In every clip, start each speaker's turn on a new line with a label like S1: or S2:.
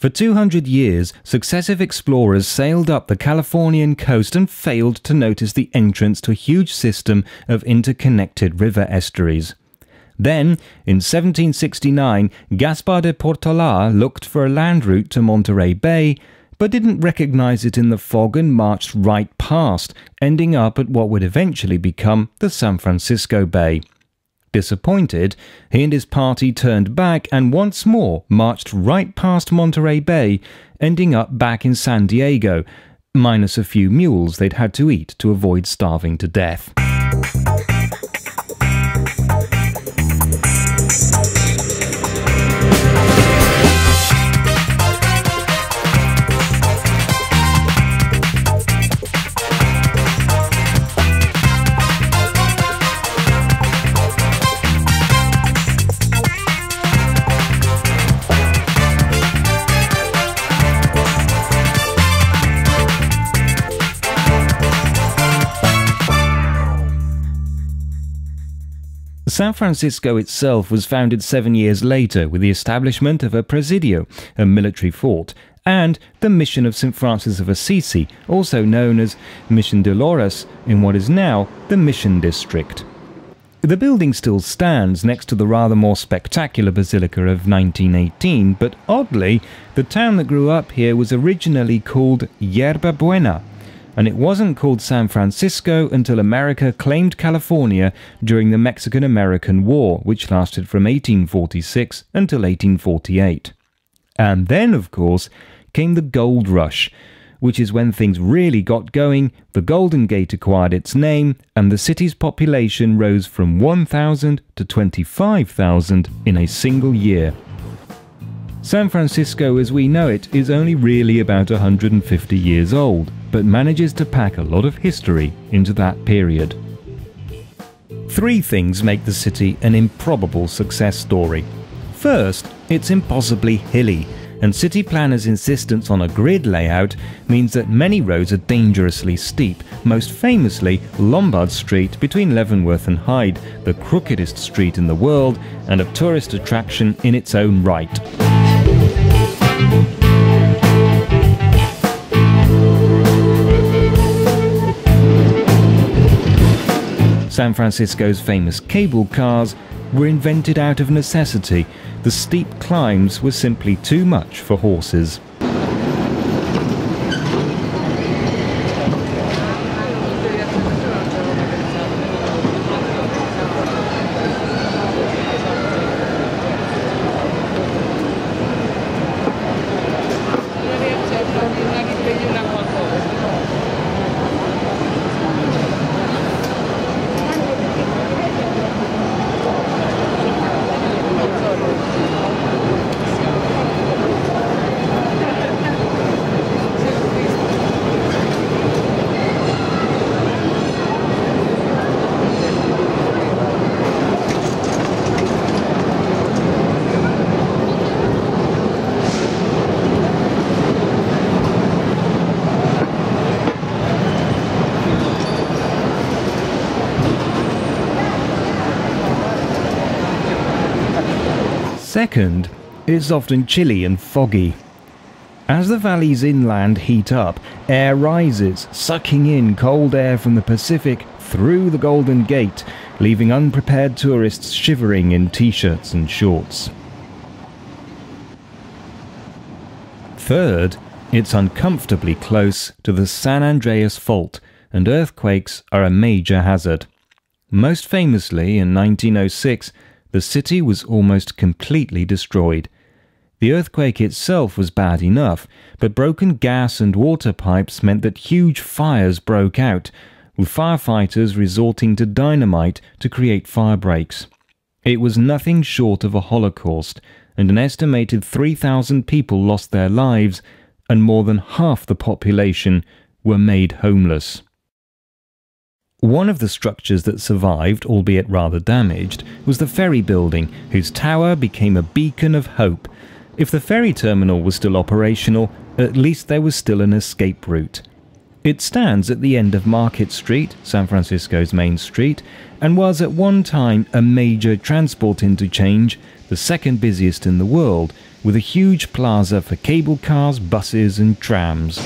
S1: For 200 years, successive explorers sailed up the Californian coast and failed to notice the entrance to a huge system of interconnected river estuaries. Then, in 1769, Gaspar de Portola looked for a land route to Monterey Bay, but didn't recognize it in the fog and marched right past, ending up at what would eventually become the San Francisco Bay. Disappointed, he and his party turned back and once more marched right past Monterey Bay, ending up back in San Diego, minus a few mules they'd had to eat to avoid starving to death. San Francisco itself was founded seven years later with the establishment of a presidio, a military fort, and the Mission of St. Francis of Assisi, also known as Mission Dolores, in what is now the Mission District. The building still stands next to the rather more spectacular Basilica of 1918, but oddly, the town that grew up here was originally called Yerba Buena, and it wasn't called San Francisco until America claimed California during the Mexican American War, which lasted from 1846 until 1848. And then, of course, came the gold rush, which is when things really got going, the Golden Gate acquired its name, and the city's population rose from 1,000 to 25,000 in a single year. San Francisco as we know it is only really about 150 years old, but manages to pack a lot of history into that period. Three things make the city an improbable success story. First, it's impossibly hilly, and city planners' insistence on a grid layout means that many roads are dangerously steep, most famously Lombard Street between Leavenworth and Hyde, the crookedest street in the world and a tourist attraction in its own right. San Francisco's famous cable cars were invented out of necessity. The steep climbs were simply too much for horses. Second, it's often chilly and foggy. As the valleys inland heat up, air rises, sucking in cold air from the Pacific through the Golden Gate, leaving unprepared tourists shivering in t-shirts and shorts. Third, it's uncomfortably close to the San Andreas Fault, and earthquakes are a major hazard. Most famously, in 1906, the city was almost completely destroyed. The earthquake itself was bad enough, but broken gas and water pipes meant that huge fires broke out, with firefighters resorting to dynamite to create fire breaks. It was nothing short of a holocaust, and an estimated 3,000 people lost their lives, and more than half the population were made homeless. One of the structures that survived, albeit rather damaged, was the ferry building, whose tower became a beacon of hope. If the ferry terminal was still operational, at least there was still an escape route. It stands at the end of Market Street, San Francisco's main street, and was at one time a major transport interchange, the second busiest in the world, with a huge plaza for cable cars, buses, and trams.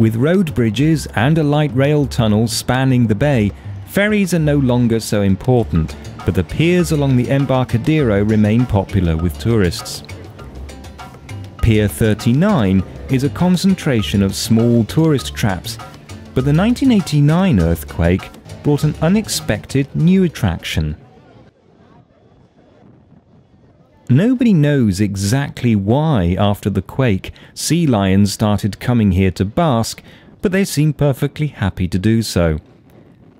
S1: With road bridges and a light rail tunnel spanning the bay, ferries are no longer so important, but the piers along the Embarcadero remain popular with tourists. Pier 39 is a concentration of small tourist traps, but the 1989 earthquake brought an unexpected new attraction. Nobody knows exactly why, after the quake, sea lions started coming here to bask, but they seem perfectly happy to do so.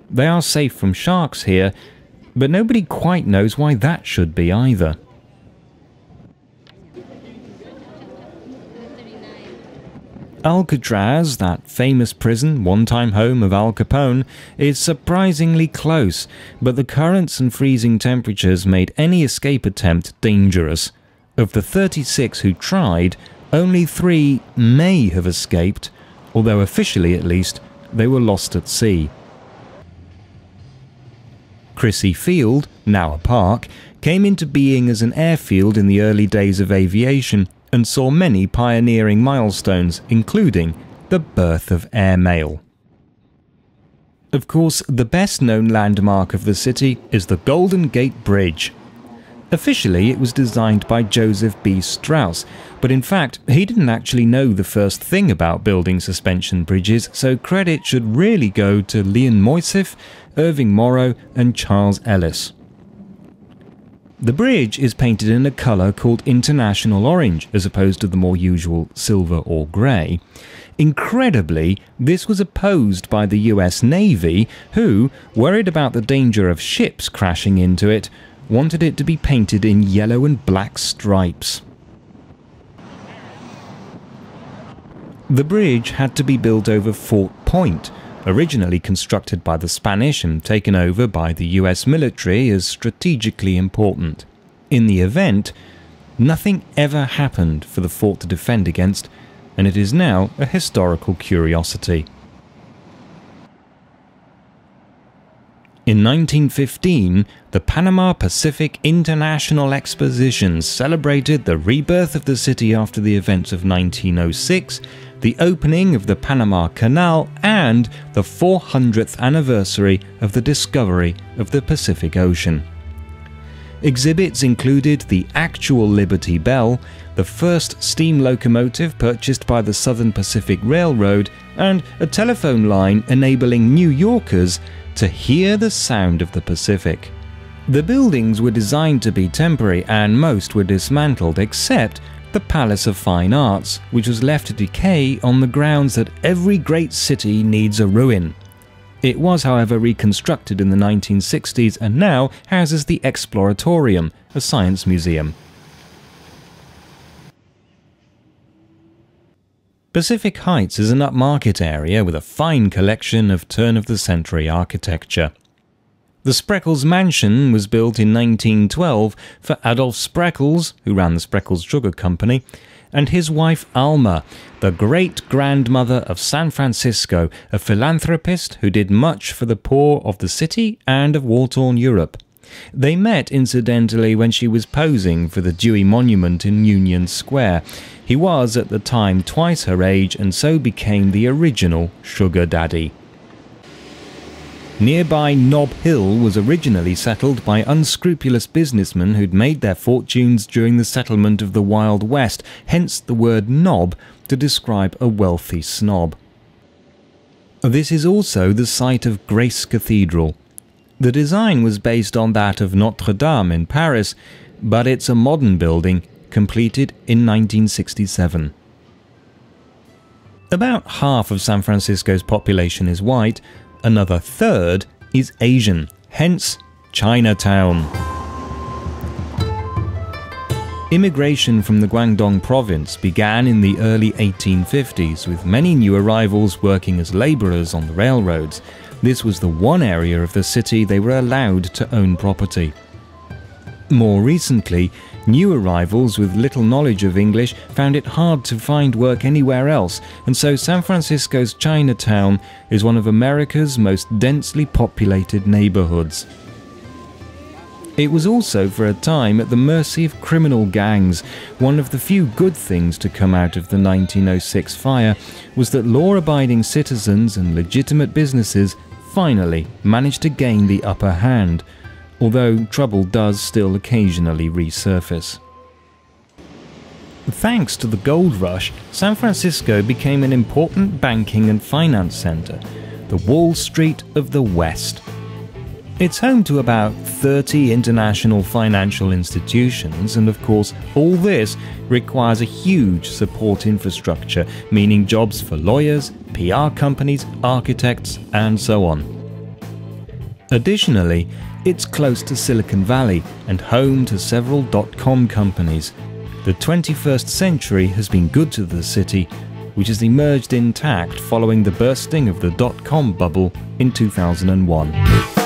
S1: They are safe from sharks here, but nobody quite knows why that should be either. Alcatraz, that famous prison, one time home of Al Capone, is surprisingly close, but the currents and freezing temperatures made any escape attempt dangerous. Of the 36 who tried, only three may have escaped, although officially at least, they were lost at sea. Crissy Field, now a park, came into being as an airfield in the early days of aviation and saw many pioneering milestones, including the birth of airmail. Of course, the best known landmark of the city is the Golden Gate Bridge. Officially, it was designed by Joseph B. Strauss, but in fact, he didn't actually know the first thing about building suspension bridges, so credit should really go to Leon Moisseiff, Irving Morrow, and Charles Ellis. The bridge is painted in a colour called International Orange, as opposed to the more usual silver or grey. Incredibly, this was opposed by the US Navy, who, worried about the danger of ships crashing into it, wanted it to be painted in yellow and black stripes. The bridge had to be built over Fort Point, originally constructed by the Spanish and taken over by the US military is strategically important. In the event, nothing ever happened for the fort to defend against, and it is now a historical curiosity. In 1915, the Panama Pacific International Exposition celebrated the rebirth of the city after the events of 1906 the opening of the Panama Canal, and the 400th anniversary of the discovery of the Pacific Ocean. Exhibits included the actual Liberty Bell, the first steam locomotive purchased by the Southern Pacific Railroad, and a telephone line enabling New Yorkers to hear the sound of the Pacific. The buildings were designed to be temporary and most were dismantled except the Palace of Fine Arts, which was left to decay on the grounds that every great city needs a ruin. It was, however, reconstructed in the 1960s and now houses the Exploratorium, a science museum. Pacific Heights is an upmarket area with a fine collection of turn of the century architecture. The Spreckels Mansion was built in 1912 for Adolf Spreckels, who ran the Spreckels Sugar Company, and his wife Alma, the great grandmother of San Francisco, a philanthropist who did much for the poor of the city and of war torn Europe. They met, incidentally, when she was posing for the Dewey Monument in Union Square. He was, at the time, twice her age and so became the original Sugar Daddy. Nearby Nob Hill was originally settled by unscrupulous businessmen who'd made their fortunes during the settlement of the Wild West, hence the word nob to describe a wealthy snob. This is also the site of Grace Cathedral. The design was based on that of Notre Dame in Paris, but it's a modern building completed in 1967. About half of San Francisco's population is white, another third is Asian, hence Chinatown. Immigration from the Guangdong province began in the early 1850s, with many new arrivals working as labourers on the railroads. This was the one area of the city they were allowed to own property. More recently, New arrivals with little knowledge of English found it hard to find work anywhere else, and so San Francisco's Chinatown is one of America's most densely populated neighborhoods. It was also for a time at the mercy of criminal gangs. One of the few good things to come out of the 1906 fire was that law abiding citizens and legitimate businesses finally managed to gain the upper hand although trouble does still occasionally resurface. Thanks to the gold rush, San Francisco became an important banking and finance center, the Wall Street of the West. It's home to about 30 international financial institutions, and of course, all this requires a huge support infrastructure, meaning jobs for lawyers, PR companies, architects, and so on. Additionally, it's close to Silicon Valley and home to several dot-com companies. The 21st century has been good to the city, which has emerged intact following the bursting of the dot-com bubble in 2001.